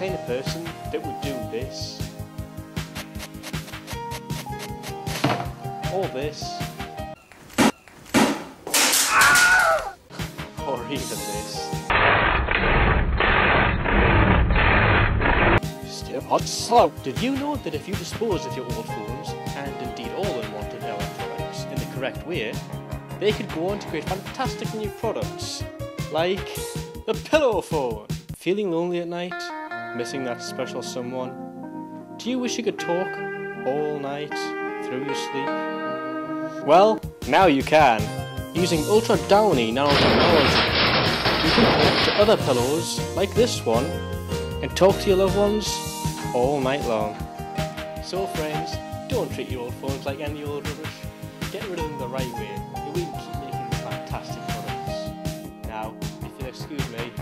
kind of person that would do this. Or this. Or even this. Still hot slow. Did you know that if you dispose of your old phones, and indeed all unwanted electronics, in the correct way, they could go on to create fantastic new products, like the pillow phone. Feeling lonely at night? Missing that special someone? Do you wish you could talk all night through your sleep? Well, now you can. Using Ultra Downy nanotechnology, you can talk to other pillows like this one and talk to your loved ones all night long. So friends, don't treat your old phones like any old rubbish. Get rid of them the right way, we can keep making fantastic products. Now, if you'll excuse me,